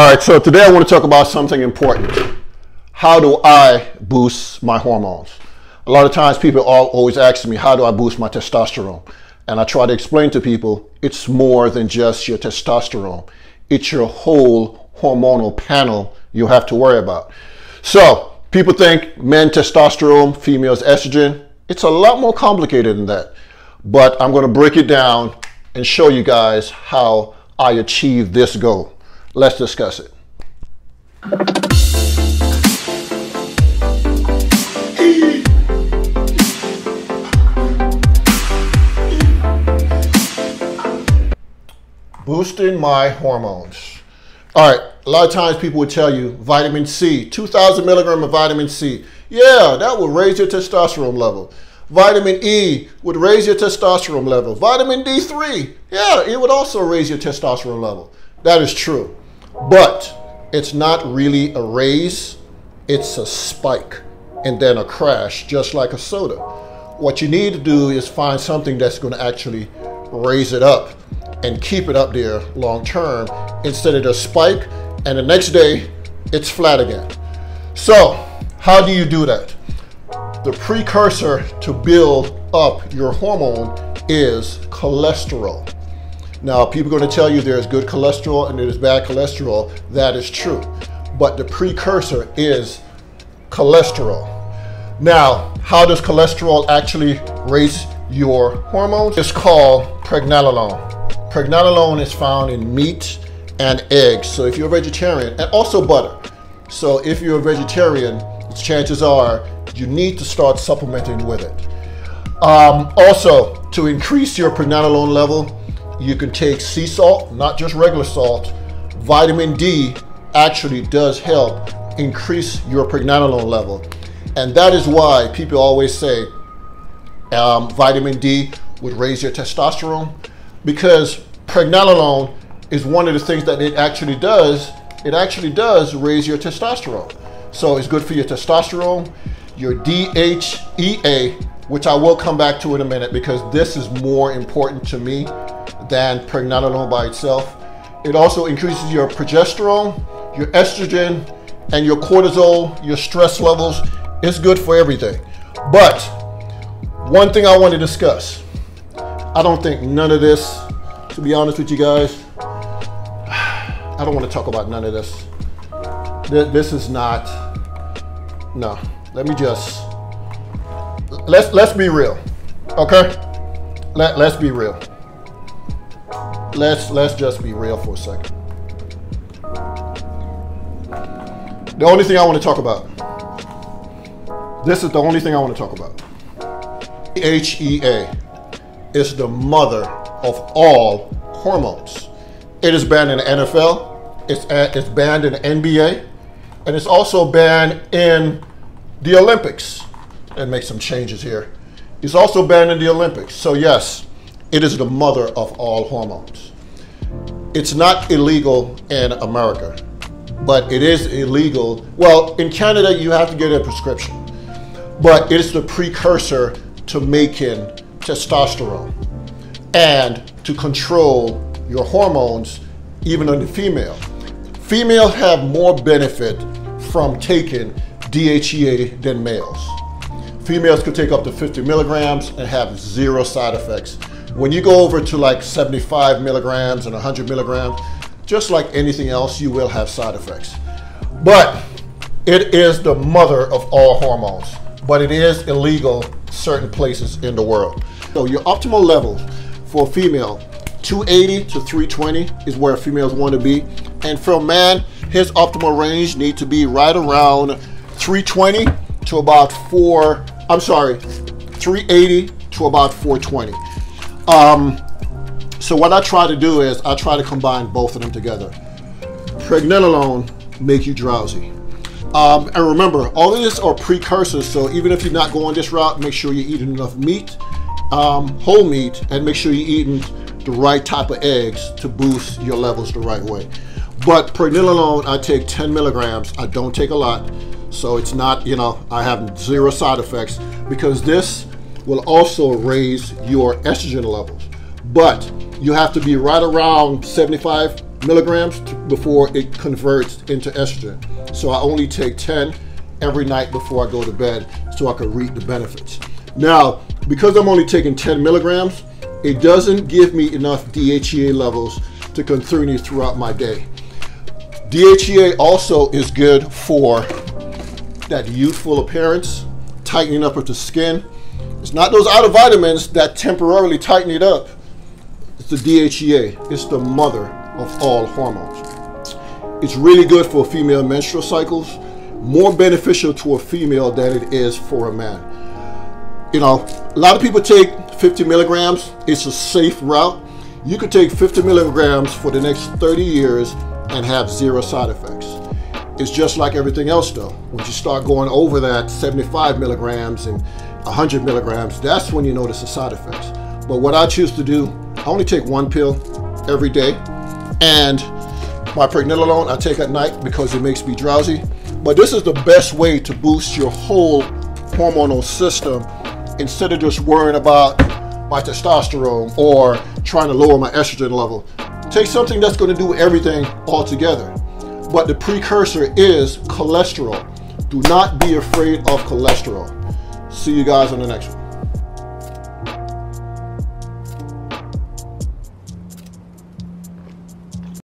All right, so today I want to talk about something important. How do I boost my hormones? A lot of times people always ask me, how do I boost my testosterone? And I try to explain to people, it's more than just your testosterone. It's your whole hormonal panel you have to worry about. So people think men testosterone, females estrogen. It's a lot more complicated than that. But I'm going to break it down and show you guys how I achieve this goal. Let's discuss it. Boosting my hormones. All right, a lot of times people would tell you vitamin C, 2,000 milligram of vitamin C. Yeah, that will raise your testosterone level. Vitamin E would raise your testosterone level. Vitamin D3, yeah, it would also raise your testosterone level. That is true. But it's not really a raise, it's a spike and then a crash, just like a soda. What you need to do is find something that's going to actually raise it up and keep it up there long term instead of the spike and the next day it's flat again. So, how do you do that? The precursor to build up your hormone is cholesterol. Now, people are going to tell you there's good cholesterol and there's bad cholesterol. That is true. But the precursor is cholesterol. Now, how does cholesterol actually raise your hormones? It's called pregnenolone. Pregnenolone is found in meat and eggs. So if you're a vegetarian, and also butter. So if you're a vegetarian, chances are you need to start supplementing with it. Um, also, to increase your pregnenolone level, you can take sea salt, not just regular salt. Vitamin D actually does help increase your pregnenolone level. And that is why people always say um, vitamin D would raise your testosterone because pregnenolone is one of the things that it actually does. It actually does raise your testosterone. So it's good for your testosterone, your DHEA, which I will come back to in a minute because this is more important to me than pregnenolone by itself. It also increases your progesterone, your estrogen, and your cortisol, your stress levels. It's good for everything. But one thing I want to discuss, I don't think none of this, to be honest with you guys, I don't want to talk about none of this. This is not, no, let me just, let's, let's be real, okay? Let, let's be real let's let's just be real for a second. The only thing I want to talk about. This is the only thing I want to talk about. DHEA is the mother of all hormones. It is banned in the NFL. It's it's banned in the NBA, and it's also banned in the Olympics. And make some changes here. It's also banned in the Olympics. So yes, it is the mother of all hormones. It's not illegal in America, but it is illegal. Well, in Canada, you have to get a prescription, but it is the precursor to making testosterone and to control your hormones, even in the female. Females have more benefit from taking DHEA than males. Females could take up to 50 milligrams and have zero side effects when you go over to like 75 milligrams and 100 milligrams, just like anything else, you will have side effects. But it is the mother of all hormones, but it is illegal certain places in the world. So your optimal level for a female, 280 to 320 is where females want to be. And for a man, his optimal range need to be right around 320 to about four, I'm sorry, 380 to about 420. Um, so what I try to do is I try to combine both of them together. Pregnenolone make you drowsy. Um, and remember, all of this are precursors, so even if you're not going this route, make sure you're eating enough meat, um, whole meat, and make sure you're eating the right type of eggs to boost your levels the right way. But pregnenolone, I take 10 milligrams. I don't take a lot, so it's not, you know, I have zero side effects because this will also raise your estrogen levels. But you have to be right around 75 milligrams before it converts into estrogen. So I only take 10 every night before I go to bed so I can reap the benefits. Now, because I'm only taking 10 milligrams, it doesn't give me enough DHEA levels to continue throughout my day. DHEA also is good for that youthful appearance, tightening up of the skin. It's not those other vitamins that temporarily tighten it up. It's the DHEA. It's the mother of all hormones. It's really good for female menstrual cycles, more beneficial to a female than it is for a man. You know, a lot of people take 50 milligrams. It's a safe route. You could take 50 milligrams for the next 30 years and have zero side effects. It's just like everything else though. Once you start going over that 75 milligrams and 100 milligrams, that's when you notice the side effects. But what I choose to do, I only take one pill every day. And my pregnenolone I take at night because it makes me drowsy. But this is the best way to boost your whole hormonal system instead of just worrying about my testosterone or trying to lower my estrogen level. Take something that's going to do everything all together. But the precursor is cholesterol. Do not be afraid of cholesterol. See you guys on the next one.